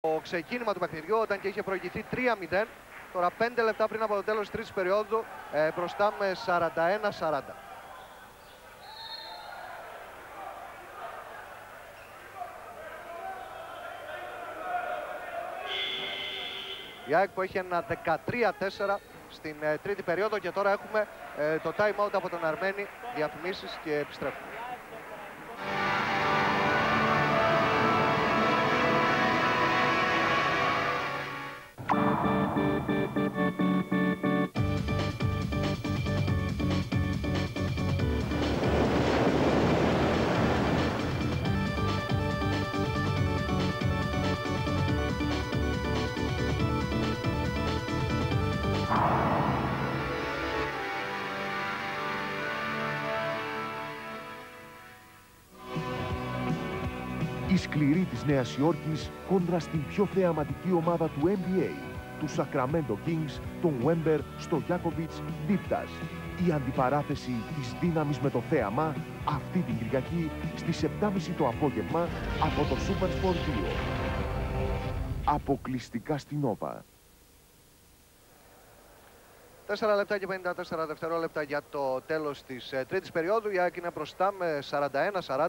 το ξεκίνημα του παιχνιδιού όταν και είχε προηγηθεί 3-0. Τώρα 5 λεπτά πριν από το τέλος της τρίτης περίοδου ε, μπροστά με 41-40. Η ΑΕΚ που έχει ένα 13-4 στην ε, τρίτη περίοδο και τώρα έχουμε ε, το time out από τον Αρμένη, διαφημίσεις και επιστρέφουμε. Η σκληρή της Νέας Υόρκης κόντρα στην πιο θεαματική ομάδα του NBA, του Sacramento Kings, τον Wember στο Γιάκοβιτς Δίπτας. Η αντιπαράθεση της δύναμης με το θέαμα αυτή την Κυριακή στις 7.30 το απόγευμα από το Super Sport 2. Αποκλειστικά στην Nova. 4 λεπτά και 54 δευτερόλεπτα για το τέλος της ε, τρίτης περίοδου. Η ΑΕΚ είναι μπροστά με 41-40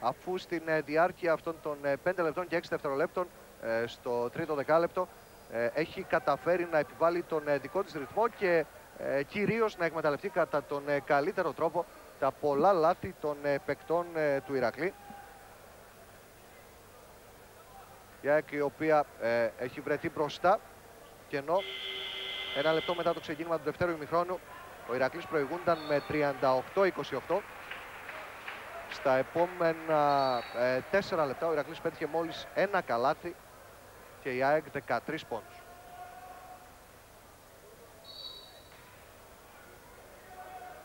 αφού στην ε, διάρκεια αυτών των ε, 5 λεπτών και 6 δευτερολέπτων ε, στο τρίτο δεκάλεπτο ε, έχει καταφέρει να επιβάλλει τον ε, δικό της ρυθμό και ε, κυρίως να εκμεταλλευτεί κατά τον ε, καλύτερο τρόπο τα πολλά λάθη των ε, παικτών ε, του Ηρακλή. Η ΑΕΚ η οποία ε, έχει βρεθεί μπροστά και ενώ ένα λεπτό μετά το ξεκίνημα του δευτέρου ημιχρόνου ο Ηρακλής προηγούνταν με 38-28 στα επόμενα ε, 4 λεπτά ο Ηρακλής πέτυχε μόλις ένα καλάθι και η ΑΕΚ 13 πόντους.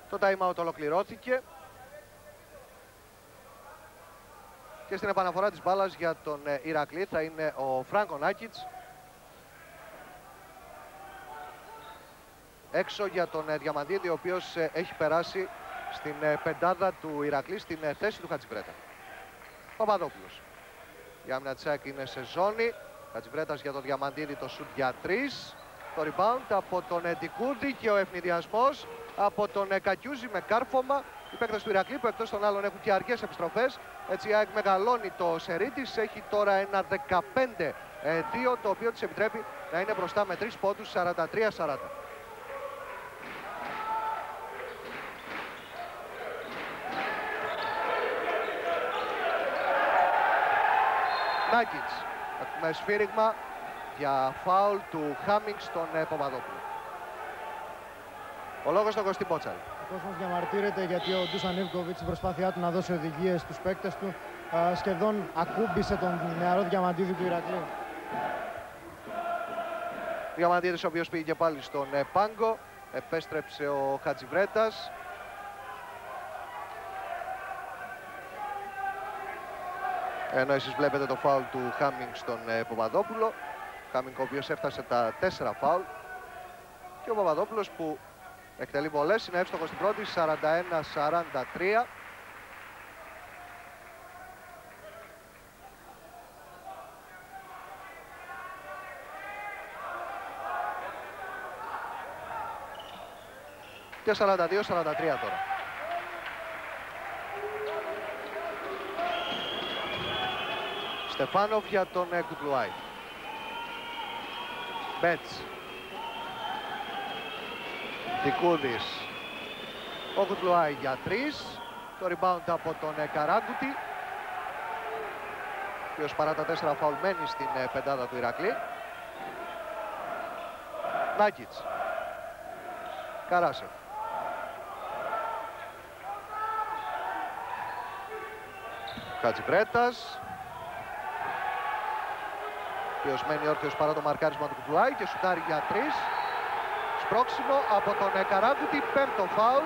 Το time out ολοκληρώθηκε. Και στην επαναφορά της μπάλας για τον ε, Ηρακλή θα είναι ο Φράνκο Νάκητς έξω για τον ε, Διαμαντίδη ο οποίος ε, έχει περάσει στην ε, πεντάδα του Ηρακλή στην ε, θέση του Χατζιβρέτα. Παπαδόπουλος. Η άμυνα της ΑΕΚ είναι σε ζώνη. Χατζιβρέτας για τον Διαμαντίδη το σουτ για τρεις. Το rebound από τον Εντικούδη και ο ευνηδιασμός από τον ε, Κακιούζη με κάρφωμα. Οι παίκτες του Ηρακλή που εκτός των άλλων έχουν και αργές επιστροφές. Έτσι η ΑΕΚ μεγαλώνει το σερί της. Έχει τώρα ένα 15-2 το οποίο της επιτρέπει να είναι μπροστά με τρεις πόντους 43-40. Νάκητς με σφύριγμα για φάουλ του Χάμινγκς στον ε, Παπαδόπουλο. Ο λόγος στον Κωστή Μπότσαλ. Ο κόσμος διαμαρτύρεται γιατί ο Ντούσαν Ιβκοβιτς στην προσπάθειά του να δώσει οδηγίες στους παίκτες του α, σχεδόν ακούμπησε τον νεαρό διαμαντίδη του Ηρακλή. Διαμαντίδης ο οποίος πήγε και πάλι στον ε, Πάγκο. Επέστρεψε ο Χατζιβρέτας. Ενώ εσείς βλέπετε το φάουλ του Χάμινγκ στον ε, Παπαδόπουλο. Χάμινγκ ο οποίος έφτασε τα 4 φάουλ. Και ο Παπαδόπουλος που εκτελεί βολές είναι εύστοχος στην πρώτη 41-43. Και 42-43 τώρα. Στεφάνοφ για τον ε, Κουτλουάη. Μπέτς. Δικούδης. Ο Κουτλουάη για τρεις. Το rebound από τον ε, Καράγκουτη. Ο οποίος παρά τα τέσσερα φαουλ μένει στην ε, πεντάδα του Ηρακλή. Νάκητς. Καράσεφ. Χατζιμπρέτας οποίος μένει όρθιος παρά το μαρκάρισμα του Κουτλουάη και σουτάρει για τρεις. Σπρώξιμο από τον ε, Καράγκουτη, πέμπτο φάουλ.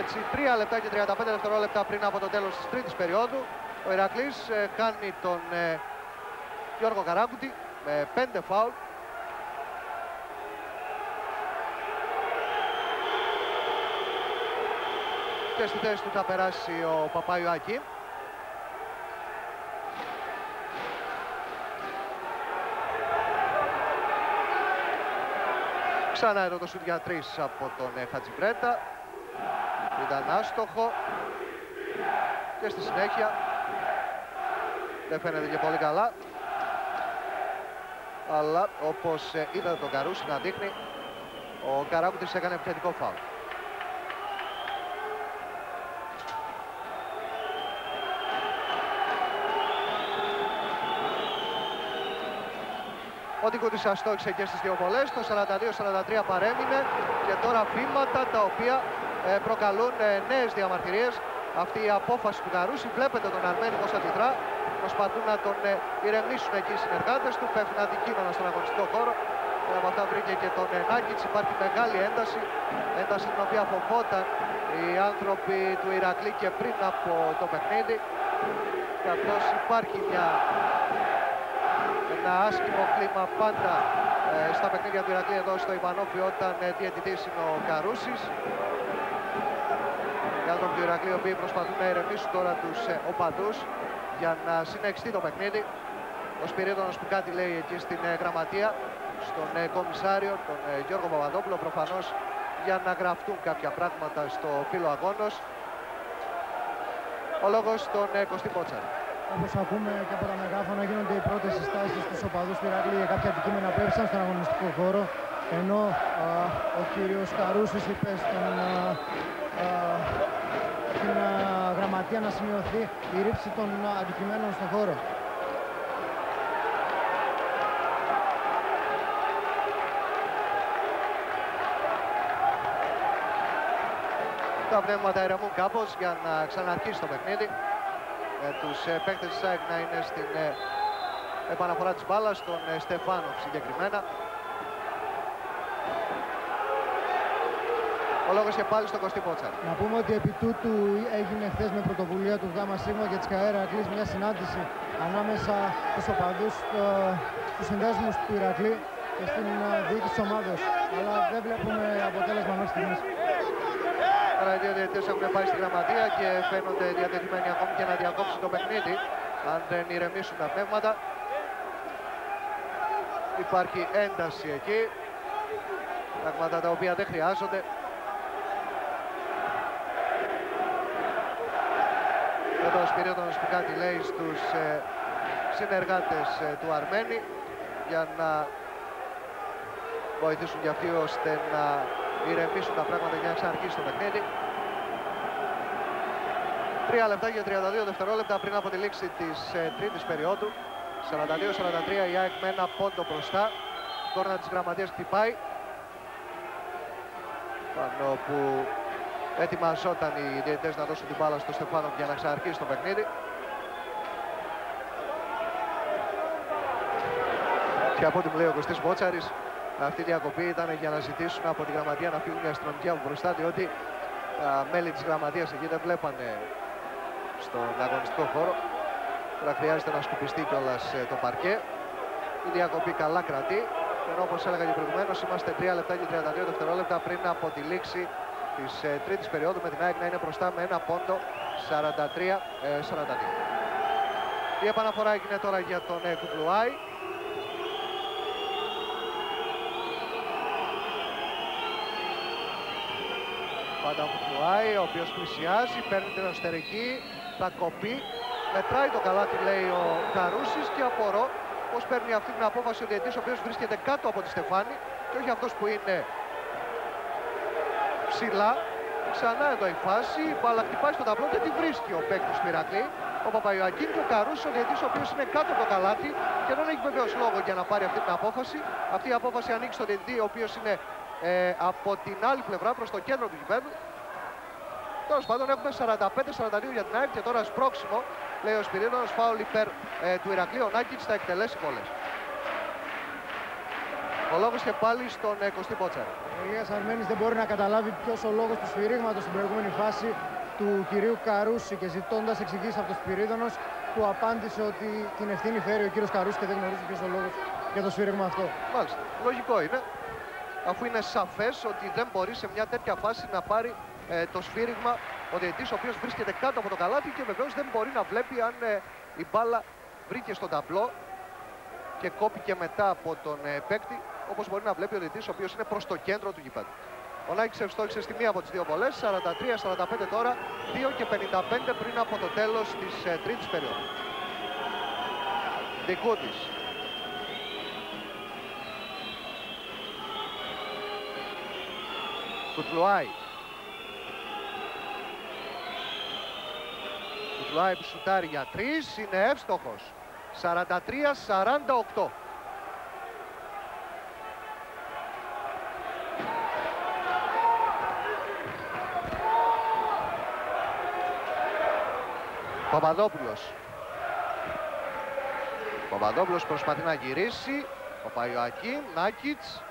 Έτσι, 3 λεπτά και 35 δευτερόλεπτα πριν από το τέλος της τρίτης περίοδου. Ο Ηρακλής ε, χάνει τον ε, Γιώργο Καράγκουτη με 5 φάουλ. Και στη θέση του θα περάσει ο Παπαϊωάκη. Ξανά εδώ το σουτ για τρεις από τον ε, Χατζιμπρέτα. Ήταν άστοχο. Και στη συνέχεια δεν φαίνεται και πολύ καλά. Αλλά όπως ε, είδατε τον Καρούση να δείχνει, ο Καράκουτης έκανε επιθετικό φάουλ. Ο Τικούτης αστόχησε και στις δύο βολές, το 42-43 παρέμεινε και τώρα βήματα τα οποία ε, προκαλούν ε, νέες διαμαρτυρίες. Αυτή η απόφαση του Καρούση, βλέπετε τον Αρμένη πως αντιδρά, προσπαθούν να τον ε, ηρεμήσουν εκεί οι συνεργάτες του, πέφτουν αντικείμενα στον αγωνιστικό χώρο. Και από αυτά βρήκε και τον Νάκητς, υπάρχει μεγάλη ένταση, ένταση την οποία φοβόταν οι άνθρωποι του Ηρακλή και πριν από το παιχνίδι. Καθώς υπάρχει μια ένα άσχημο κλίμα πάντα ε, στα παιχνίδια του Ηρακλή εδώ στο Ιμανόφι όταν ε, διαιτητής είναι ο Καρούσης. Οι άνθρωποι του Ηρακλή οι οποίοι προσπαθούν να ηρεμήσουν τώρα τους ε, οπαδούς για να συνεχιστεί το παιχνίδι. Ο Σπυρίδωνος που κάτι λέει εκεί στην ε, γραμματεία, στον ε, κομισάριο, τον ε, Γιώργο Παπαδόπουλο, προφανώς για να γραφτούν κάποια πράγματα στο φύλλο αγώνος. Ο λόγος στον Κωστή Πότσαρη. Όπως ακούμε και από τα μεγάφωνα γίνονται οι πρώτες συστάσεις στους οπαδούς του Ηρακλή για κάποια αντικείμενα που έψαν στον αγωνιστικό χώρο ενώ α, ο κύριος Καρούσης είπε στον, α, α, στην γραμματεία να σημειωθεί η ρήψη των αντικειμένων στον χώρο. Τα πνεύματα ηρεμούν κάπως για να ξαναρχίσει το παιχνίδι ε, τους ε, παίκτες της ΑΕΚ να είναι στην ε, επαναφορά της μπάλας, τον ε, Στεφάνο συγκεκριμένα. Ο λόγος και πάλι στον Κωστή Πότσα. Να πούμε ότι επί τούτου έγινε χθες με πρωτοβουλία του ΓΑΜΑ ΣΥΓΜΑ και της ΚΑΕΡΑ Ηρακλής μια συνάντηση ανάμεσα στους οπαδούς, στους συνδέσμους του Ηρακλή και στην διοίκηση της ομάδας. Αλλά δεν βλέπουμε αποτέλεσμα μέχρι στιγμής. Άρα οι δύο διαιτητές έχουν πάει στη γραμματεία και φαίνονται διατεθειμένοι ακόμη και να διακόψουν το παιχνίδι αν δεν ηρεμήσουν τα πνεύματα. Υπάρχει ένταση εκεί, πράγματα τα οποία δεν χρειάζονται. Εδώ ο Σπυρίδωνος που κάτι λέει στους ε, συνεργάτες ε, του Αρμένη για να βοηθήσουν για αυτοί ώστε να ηρεμήσουν τα πράγματα για να ξαναρχίσει το παιχνίδι. Τρία λεπτά και 32 δευτερόλεπτα πριν από τη λήξη της ε, τρίτης περίοδου. 42-43 η ΑΕΚ με ένα πόντο μπροστά. Κόρνα της γραμματείας χτυπάει. Πάνω που ετοιμαζόταν οι διαιτητές να δώσουν την μπάλα στο Στεφάνο για να ξαναρχίσει το παιχνίδι. Και από ό,τι μου λέει ο Κωστής Μπότσαρης, αυτή η διακοπή ήταν για να ζητήσουν από τη γραμματεία να φύγουν οι αστυνομικοί από μπροστά, διότι τα μέλη της γραμματείας εκεί δεν βλέπανε στον αγωνιστικό χώρο. Τώρα χρειάζεται να σκουπιστεί κιόλας ε, το παρκέ. Η διακοπή καλά κρατεί. Ενώ όπως έλεγα και προηγουμένως είμαστε 3 λεπτά και 32 δευτερόλεπτα πριν από τη λήξη της ε, τρίτης περίοδου με την ΑΕΚ να είναι μπροστά με ένα πόντο 43-42. Η επαναφορά έγινε τώρα για τον ε, Πάντα ο Κουπλουάη, ο οποίος πλησιάζει, παίρνει την εσωτερική, θα κοπεί. Μετράει το καλάθι, λέει ο Καρούσης και απορώ πώς παίρνει αυτή την απόφαση ο διαιτής, ο οποίος βρίσκεται κάτω από τη Στεφάνη και όχι αυτός που είναι ψηλά. Ξανά εδώ η φάση, η μπάλα χτυπάει στο ταμπλό, δεν τη βρίσκει ο παίκτης Μηρακλή. Ο Παπαϊωακίνη και ο Καρούσης, ο διαιτής ο οποίος είναι κάτω από το καλάθι και δεν έχει βεβαίως λόγο για να πάρει αυτή την απόφαση. Αυτή η απόφαση ανοίξει στον διαιτητή, ο οποίος είναι ε, από την άλλη πλευρά προς το κέντρο του γηπέδου. Τέλος πάντων έχουμε 45-42 για την ΑΕΚ και τώρα σπρώξιμο, λέει ο Σπυρίδωνος, φάουλ υπέρ ε, του Ηρακλείου. Ο Νάκητς θα εκτελέσει πολλές. Ο λόγος και πάλι στον ε, Κωστή Πότσαρη. Ο Ηλίας Αρμένης δεν μπορεί να καταλάβει ποιος ο λόγος του σφυρίγματος στην προηγούμενη φάση του κυρίου Καρούση και ζητώντας εξηγήσεις από τον Σπυρίδωνος του απάντησε ότι την ευθύνη φέρει ο κύριος Καρούση και δεν γνωρίζει ποιος ο λόγος για το σφύριγμα αυτό. Μάλιστα. Λογικό είναι. Αφού είναι σαφές ότι δεν μπορεί σε μια τέτοια φάση να πάρει ε, το σφύριγμα ο διαιτητής ο οποίος βρίσκεται κάτω από το καλάθι και βεβαίως δεν μπορεί να βλέπει αν ε, η μπάλα βρήκε στον ταμπλό και κόπηκε μετά από τον ε, παίκτη, όπως μπορεί να βλέπει ο διαιτητής, ο οποίος είναι προς το κέντρο του γηπέδου. Ο Νάκης ευστόχησε στη μία από τις δύο βολές, 43-45 τώρα, 2 και 55 πριν από το τέλος της ε, τρίτης περίοδου. Δικούτης. Κουτλουάη. Κουτλουάη που σουτάρει για τρεις, είναι εύστοχος. 43-48. Παπαδόπουλος. Παπαδόπουλος προσπαθεί να γυρίσει. Ο Παϊωακή, Νάκητς.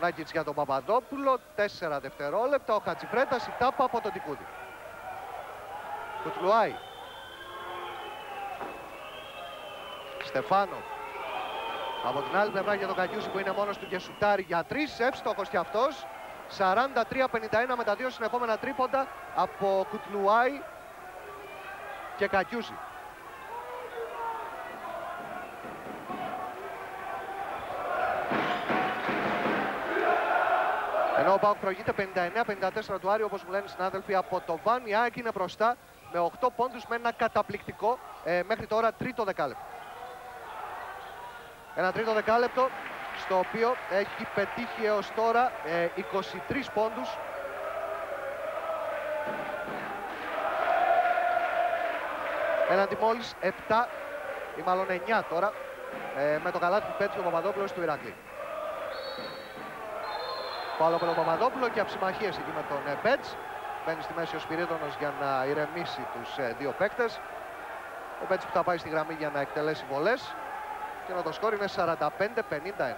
Νάκητς για τον Παπαδόπουλο, 4 δευτερόλεπτα. Ο Χατζιφρέτας η τάπα από τον Τικούδη. Κουτλουάη. Στεφάνο. Από την άλλη πλευρά για τον Κακιούση που είναι μόνος του και σουτάρει για τρεις. Εύστοχος κι αυτός. 43-51 με τα δύο συνεχόμενα τρίποντα από Κουτλουάη και Κακιούση. Ενώ ο Πάουκ προηγείται 59-54 του Άρη, όπως μου λένε οι συνάδελφοι, από το Βαν. Η ΑΕΚ είναι μπροστά με 8 πόντους με ένα καταπληκτικό ε, μέχρι τώρα τρίτο δεκάλεπτο. Ένα τρίτο δεκάλεπτο στο οποίο έχει πετύχει έως τώρα ε, 23 πόντους. Έναντι μόλις 7 ή μάλλον 9 τώρα ε, με το καλάθι που πέτυχε ο Παπαδόπουλος του Ηρακλή. Πάλο από τον Παπαδόπουλο και αψημαχίες εκεί με τον ε, Μπέτς. Μπαίνει στη μέση ο Σπυρίδωνος για να ηρεμήσει τους ε, δύο παίκτες. Ο Μπέτς που θα πάει στη γραμμή για να εκτελέσει βολές και να το σκόρ είναι 45-51.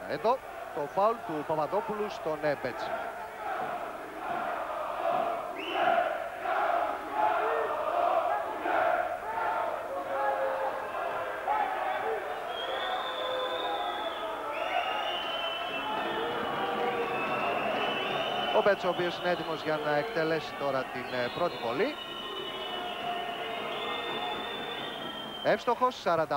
Εδώ το φάουλ του Παπαδόπουλου στον ε, Μπέτς. Ο Μπέτς ο οποίος είναι έτοιμος για να εκτελέσει τώρα την ε, πρώτη βολή. Εύστοχος 45-52.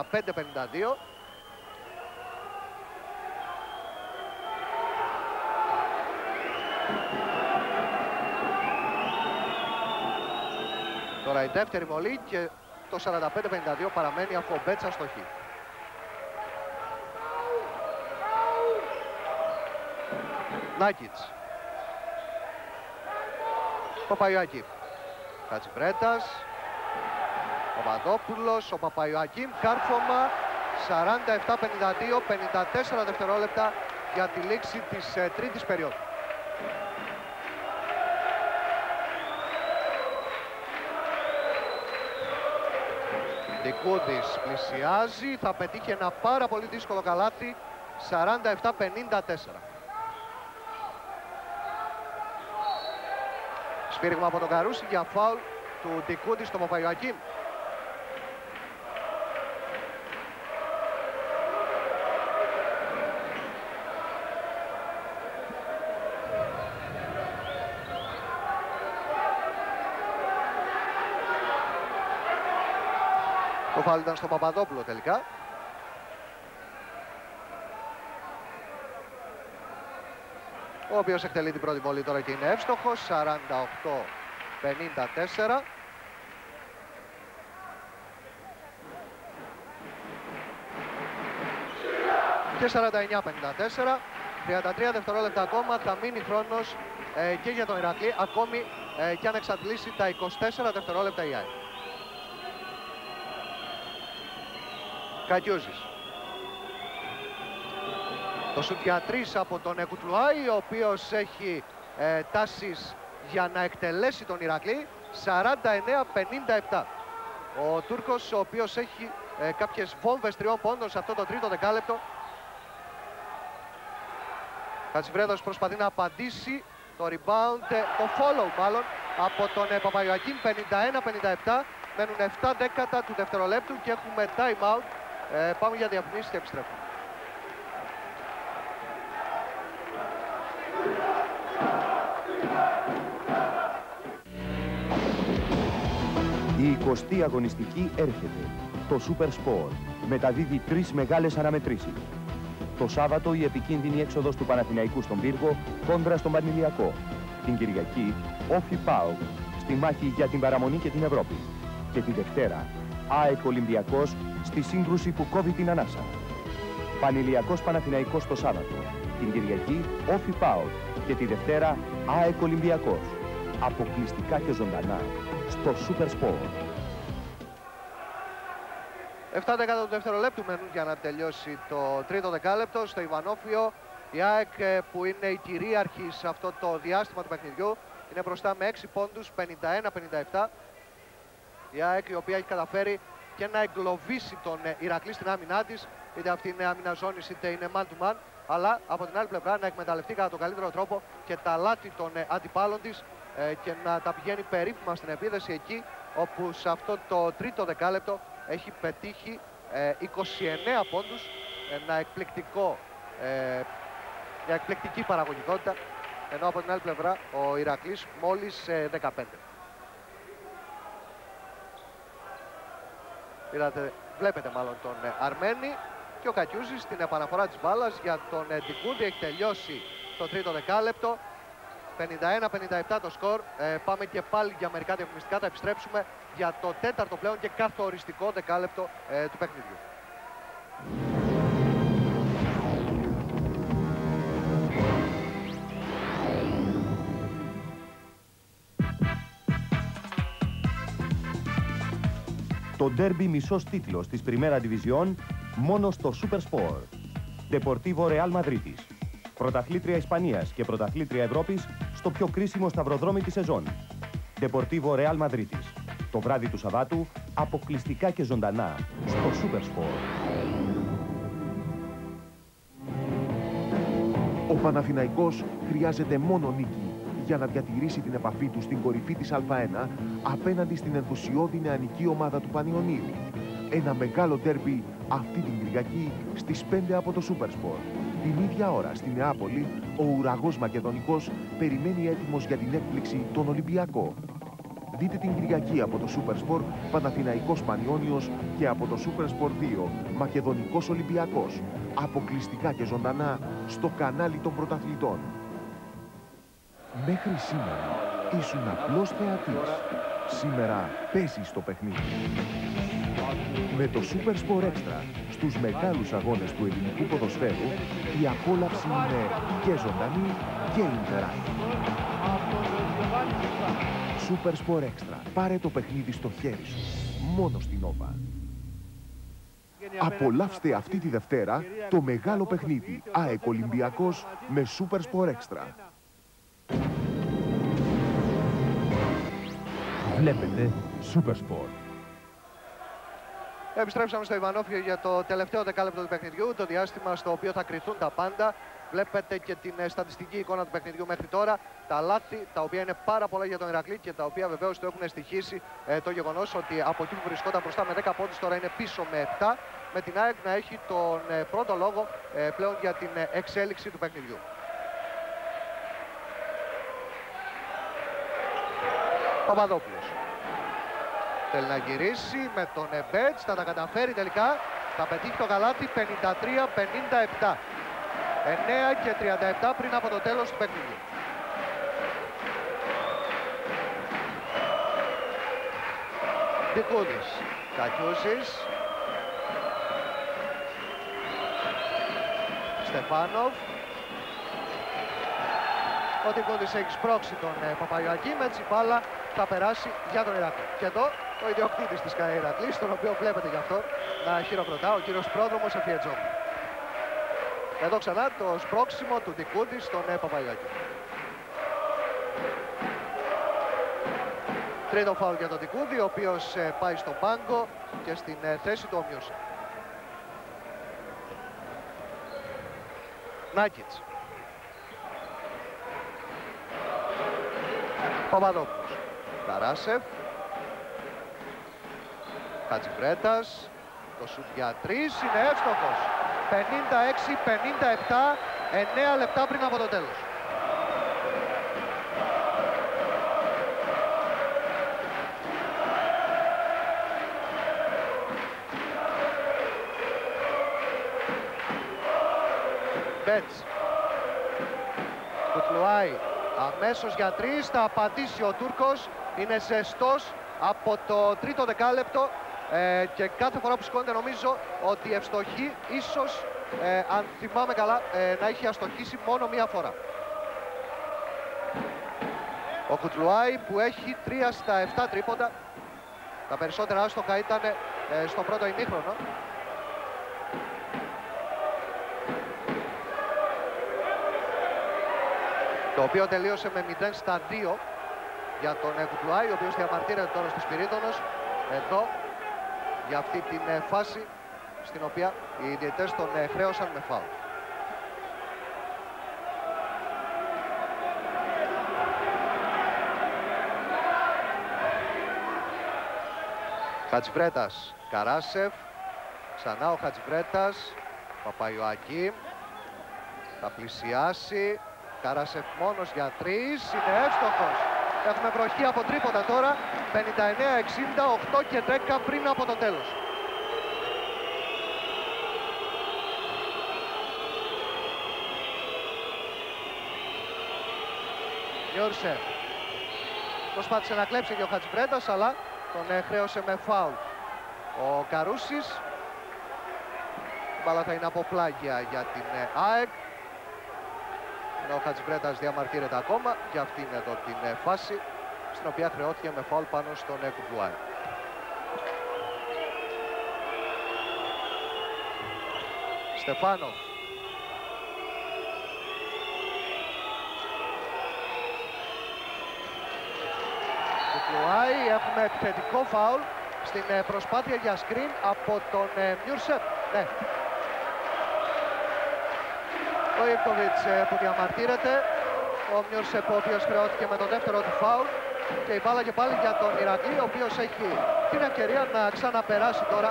Τώρα η δεύτερη βολή και το 45-52 παραμένει αφού ο Μπέτσα αστοχεί. Νάκητς. Παπαϊωάκη. Κατσιβρέτας. Παπαδόπουλος. Ο Παπαϊωάκη. Κάρφωμα. 47-52. 54 δευτερόλεπτα για τη λήξη της ε, τρίτης περίοδου. Δικούδης πλησιάζει, θα πετύχει ένα πάρα πολύ δύσκολο καλάθι, 47-54. Σφύριγμα από τον Καρούση για φάουλ του Δικούδη στο Παπαγιωακίμ. Το φάουλ ήταν στο Παπαδόπουλο τελικά. Ο οποίος εκτελεί την πρώτη βολή τώρα και είναι εύστοχος. 48-54. Και 49-54. 33 δευτερόλεπτα ακόμα θα μείνει χρόνος ε, και για τον Ηρακλή ακόμη ε, και αν εξαντλήσει τα 24 δευτερόλεπτα η ΑΕΚ. Κακιούζης. Το σουτ για τρεις από τον Εκουτλουάη, ο οποίος έχει ε, τάσεις για να εκτελέσει τον Ηρακλή. 49-57. Ο Τούρκος, ο οποίος έχει ε, κάποιες βόμβες τριών πόντων σε αυτό το τρίτο δεκάλεπτο. Κατσιβρέδος προσπαθεί να απαντήσει το rebound, ε, το follow μάλλον, από τον ε, Παπαγιωακίν 51-57. Μένουν 7 δέκατα του δευτερολέπτου και έχουμε time out. Ε, πάμε για διαφημίσεις και επιστρέφουμε. 20η αγωνιστική έρχεται. Το Super Sport μεταδίδει τρεις μεγάλες αναμετρήσεις. Το Σάββατο η επικίνδυνη έξοδος του Παναθηναϊκού στον Πύργο κόντρα στον Πανηλιακό. Την Κυριακή, Όφι Πάου, στη μάχη για την παραμονή και την Ευρώπη. Και τη Δευτέρα, ΑΕΚ Ολυμπιακός στη σύγκρουση που κόβει την ανάσα. Πανηλιακός Παναθηναϊκός το Σάββατο. Την Κυριακή, Όφι Πάου και τη Δευτέρα, ΑΕΚ Ολυμπιακός. Αποκλειστικά και ζωντανά στο Super Sport. 7 δεκάτο του δευτερολέπτου μένουν για να τελειώσει το τρίτο δεκάλεπτο στο Ιβανόφιο. Η ΑΕΚ ε, που είναι η κυρίαρχη σε αυτό το διάστημα του παιχνιδιού είναι μπροστά με 6 πόντους, 51-57. Η ΑΕΚ η οποία έχει καταφέρει και να εγκλωβίσει τον ε, Ηρακλή στην άμυνά της, είτε αυτή είναι άμυνα ζώνη είτε είναι man to man, αλλά από την άλλη πλευρά να εκμεταλλευτεί κατά τον καλύτερο τρόπο και τα λάθη των ε, αντιπάλων της και να τα πηγαίνει περίφημα στην επίδεση εκεί όπου σε αυτό το τρίτο δεκάλεπτο έχει πετύχει 29 ε, πόντους, ένα εκπληκτικό, ε, μια εκπληκτική παραγωγικότητα, ενώ από την άλλη πλευρά ο Ηρακλής μόλις 15. Ε, Είδατε, βλέπετε μάλλον τον Αρμένη και ο Κακιούζης στην επαναφορά της μπάλας για τον Τικούντι έχει τελειώσει το τρίτο δεκάλεπτο 51-57 το σκορ. Ε, πάμε και πάλι για μερικά διαφημιστικά. Θα επιστρέψουμε για το τέταρτο πλέον και καθοριστικό δεκάλεπτο ε, του παιχνιδιού. Το ντέρμπι μισός τίτλος της Πριμέρα Division μόνο στο Super Sport. Deportivo Real Madrid. Πρωταθλήτρια Ισπανίας και πρωταθλήτρια Ευρώπης στο πιο κρίσιμο σταυροδρόμι της σεζόν. Deportivo Real Madrid. Το βράδυ του Σαββάτου, αποκλειστικά και ζωντανά, στο Super Sport. Ο Παναθηναϊκός χρειάζεται μόνο νίκη για να διατηρήσει την επαφή του στην κορυφή της Α1 απέναντι στην ενθουσιώδη νεανική ομάδα του Πανιωνίου. Ένα μεγάλο τέρπι αυτή την Κυριακή στις 5 από το Super Sport. Την ίδια ώρα στη Νεάπολη, ο ουραγός Μακεδονικός περιμένει έτοιμος για την έκπληξη τον Ολυμπιακό. Δείτε την Κυριακή από το Super Sport Παναθηναϊκός Πανιόνιος και από το Super Sport 2 Μακεδονικός Ολυμπιακός. Αποκλειστικά και ζωντανά στο κανάλι των πρωταθλητών. Μέχρι σήμερα ήσουν απλός θεατής. Σήμερα παίζεις το παιχνίδι. Με το Super Sport Extra στους μεγάλους αγώνες του ελληνικού ποδοσφαίρου η απόλαυση είναι και ζωντανή και interactive. Super Sport Extra. Πάρε το παιχνίδι στο χέρι σου. Μόνο στην Nova. Απολαύστε αυτή τη Δευτέρα το μεγάλο παιχνίδι ΑΕΚ Ολυμπιακός με Super Sport Extra. Βλέπετε Super Sport. Επιστρέψαμε στο Ιβανόφιο για το τελευταίο δεκάλεπτο του παιχνιδιού, το διάστημα στο οποίο θα κρυθούν τα πάντα. Βλέπετε και την ε, στατιστική εικόνα του παιχνιδιού μέχρι τώρα. Τα λάθη, τα οποία είναι πάρα πολλά για τον Ηρακλή και τα οποία βεβαίως το έχουν στοιχήσει ε, το γεγονός ότι από εκεί που βρισκόταν μπροστά με 10 πόντους τώρα είναι πίσω με 7. Με την ΑΕΚ να έχει τον ε, πρώτο λόγο ε, πλέον για την ε, εξέλιξη του παιχνιδιού. Παπαδόπουλος. Θέλει να γυρίσει με τον Εμπέτς, θα τα καταφέρει τελικά. Θα πετύχει το καλάθι 53-57. 9 και 37 πριν από το τέλος του παιχνιδιού. Δικούδης, Κακιούσης. Στεφάνοφ. Ο Δικούδης έχει σπρώξει τον ε, Παπαγιωακή με τσιπάλα θα περάσει για τον Ηρακλή. Και εδώ ο ιδιοκτήτης της Ηρακλής, τον οποίο βλέπετε γι' αυτό να χειροκροτά, ο κύριος Πρόδρομος Εφιετζόμου. Εδώ ξανά το σπρώξιμο του Δικούντη στον ε, Παπαγιάκη. Τρίτο φάουλ για τον Δικούντη, ο οποίος ε, πάει στον πάγκο και στην ε, θέση του ομοιούσε. Νάκητς. Παπαδόπουλος. Καράσεφ. Χατζιβρέτας, το σουτ για είναι εύστοχος. 56-57, 9 λεπτά πριν από το τέλος. Μπέντς. Κουτλουάι αμέσως για τρεις, θα απαντήσει ο Τούρκος, είναι ζεστός από το τρίτο δεκάλεπτο ε, και κάθε φορά που σηκώνεται νομίζω ότι ευστοχεί ίσως, ε, αν θυμάμαι καλά, ε, να έχει αστοχήσει μόνο μία φορά. Ο Κουτλουάι που έχει 3 στα 7 τρίποντα. Τα περισσότερα άστοχα ήταν ε, στο πρώτο ημίχρονο. Το οποίο τελείωσε με 0 στα 2 για τον ε, Κουτλουάι, ο οποίος διαμαρτύρεται τώρα στο Σπυρίδωνος. Εδώ, για αυτή την ε, φάση, στην οποία οι διαιτές τον ε, χρέωσαν με φάουλ. Χατζιβρέτας, Καράσεφ, ξανά ο Χατζιβρέτας, Παπαϊωακή, θα πλησιάσει, Καράσεφ μόνος για τρεις, είναι εύστοχος. Έχουμε βροχή από τρίποτα τώρα, 59-60, 8 και 10 πριν από το τέλος. Νιόρσεφ. Προσπάθησε να κλέψει και ο Χατζιβρέτας, αλλά τον χρέωσε με φάουλ. Ο Καρούσης. Η μπάλα θα είναι από πλάγια για την ε, ΑΕΚ. Ενώ ο Χατζιβρέτας διαμαρτύρεται ακόμα για αυτήν εδώ την ε, φάση στην οποία χρεώθηκε με φάουλ πάνω στον ε, Κουμπουάη. Στεφάνο. Κουμπουάη, έχουμε επιθετικό φάουλ στην προσπάθεια για σκριν από τον Μιούρσεπ. Ναι, ο Ιβκοβιτς που διαμαρτύρεται. Ο Μιούρσεπ ο οποίος χρεώθηκε με το δεύτερο του φάουλ. Και η μπάλα και πάλι για τον Ηρακλή, ο οποίος έχει την ευκαιρία να ξαναπεράσει τώρα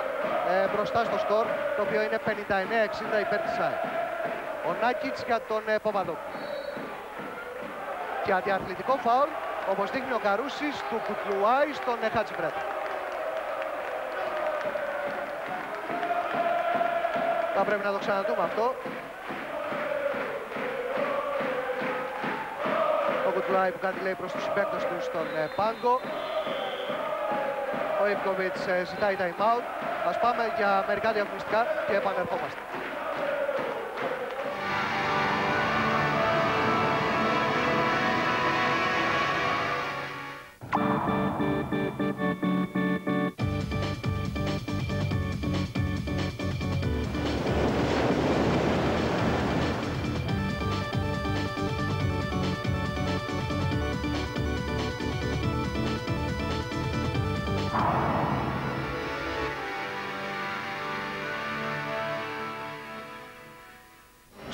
ε, μπροστά στο σκορ, το οποίο είναι 59-60 υπέρ της ΑΕ. Ο Νάκητς για τον ε, Παπαδόπουλο. Και αντιαθλητικό φάουλ, όπως δείχνει ο Καρούσης, του Κουτλουάη στον ε, Χατζιμπρέτα. Θα πρέπει να το ξαναδούμε αυτό. Κουτλάι που κάτι λέει προς τους συμπαίκτες του στον ε, πάγκο. Ο Ιβκοβιτς ε, ζητάει time out. Ας πάμε για μερικά διαφημιστικά και επανερχόμαστε.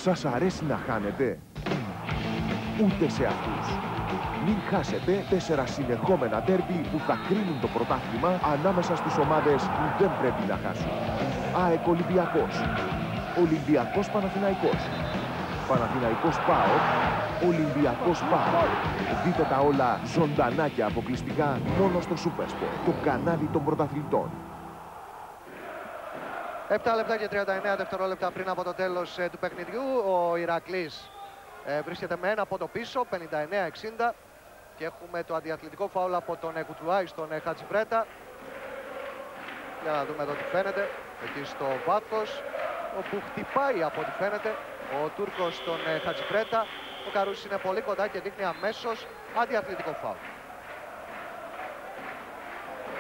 Σας αρέσει να χάνετε; Ούτε σε αυτούς. Μην χάσετε τέσσερα συνεχόμενα τέρπι που θα κρίνουν το πρωτάθλημα ανάμεσα στις ομάδες που δεν πρέπει να χάσουν. ΑΕΚ Ολυμπιακός. Ολυμπιακός Παναθηναϊκός. Παναθηναϊκός ΠΑΟ. Ολυμπιακός ΠΑΟ. Δείτε τα όλα ζωντανά και αποκλειστικά μόνο στο Supersport, το κανάλι των πρωταθλητών. 7 λεπτά και 39 δευτερόλεπτα πριν από το τέλος ε, του παιχνιδιού. Ο Ηρακλής ε, βρίσκεται με ένα πόντο πίσω, 59-60. Και έχουμε το αντιαθλητικό φάουλ από τον ε, Κουτλουάη στον ε, Χατζιμπρέτα. Για να δούμε εδώ τι φαίνεται. Εκεί στο βάθος, όπου χτυπάει από ό,τι φαίνεται ο Τούρκος στον ε, Χατζιμπρέτα. Ο Καρούσης είναι πολύ κοντά και δείχνει αμέσως αντιαθλητικό φάουλ.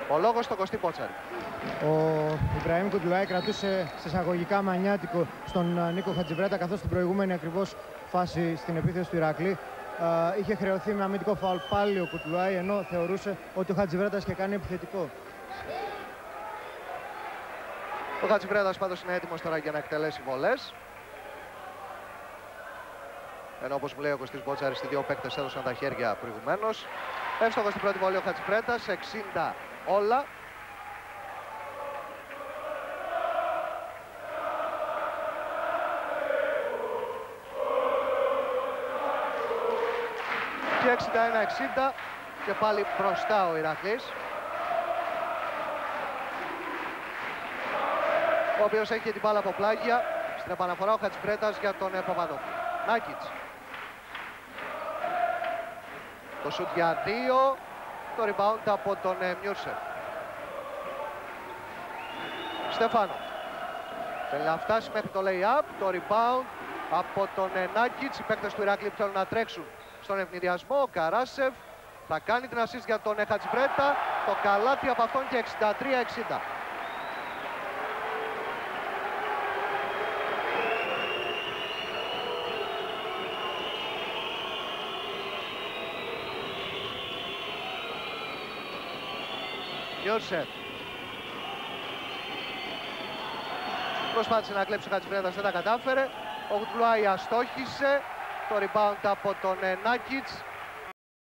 Ο λόγος στον Κωστή Πότσαρη. Ο Ιμπραήμ Κουντλουάη κρατούσε σε εισαγωγικά μανιάτικο στον ε, Νίκο Χατζιβρέτα καθώς στην προηγούμενη ακριβώς φάση στην επίθεση του Ηρακλή ε, είχε χρεωθεί με αμυντικό φάουλ πάλι ο Κουτλουάη ενώ θεωρούσε ότι ο Χατζιβρέτας είχε κάνει επιθετικό. Ο Χατζιβρέτας πάντως είναι έτοιμος τώρα για να εκτελέσει βολές. Ενώ όπως μου λέει ο Κωστής Μπότσαρης, οι δύο παίκτες έδωσαν τα χέρια προηγουμένως. Εύστοχος στην πρώτη βολή ο Χατζιβρέτας, 60 όλα. 61-60 και πάλι μπροστά ο Ηρακλής. Ο οποίος έχει την μπάλα από πλάγια Στην επαναφορά ο Χατζιμπρέτας για τον ε, Παπαδόπουλο. Νάκητς. Το σουτ για δύο. Το rebound από τον ε, Μιούρσερ. Στεφάνο. Θέλει να φτάσει μέχρι το lay-up. Το rebound από τον ε, Νάκητς. Οι παίκτες του Ηράκλη που θέλουν να τρέξουν στον ευνηδιασμό. Ο Καράσεφ θα κάνει την assist για τον ε, Χατζιμπρέτα. Το καλάθι από αυτόν και 63-60. Γιώσεφ. Προσπάθησε να κλέψει ο δεν τα κατάφερε. Ο Γουτλουάη αστόχησε. Το rebound από τον ε, Νάκητς.